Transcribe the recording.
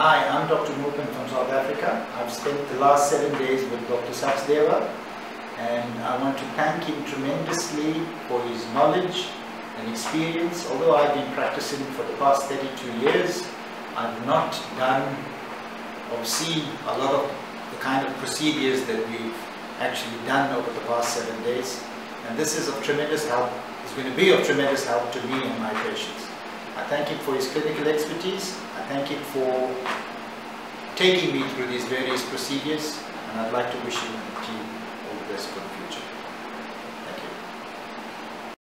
Hi, I'm Dr. Moopen from South Africa. I've spent the last seven days with Dr. Sachdeva and I want to thank him tremendously for his knowledge and experience. Although I've been practicing for the past 32 years, I've not done or seen a lot of the kind of procedures that we've actually done over the past seven days. And this is of tremendous help, It's going to be of tremendous help to me and my patients. I thank him for his clinical expertise. Thank him for taking me through these various procedures. And I'd like to wish him and